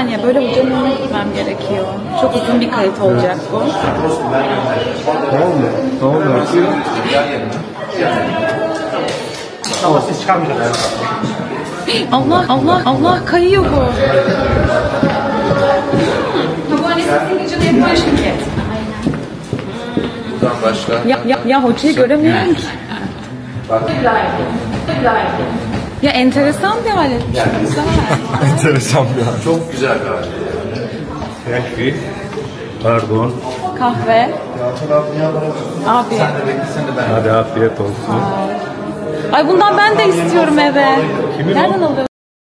saniye böyle hocanın önüne gitmem gerekiyor. Çok uzun bir kayıt olacak bu. Ne oldu? Ne oldu? Ama siz çıkarmayacaksınız. Allah Allah Allah kayıyor bu. Buradan başla. Ya, ya, ya hocayı göremiyorum ki. Ya enteresan bir alet. Güzel. Enteresan bir an. Çok güzel bir alet. You. Pardon. Kahve. Abi. Sen de beklesen de ben. Hadi afiyet olsun. Ay bundan ben de istiyorum eve. Nereden alıyorsun?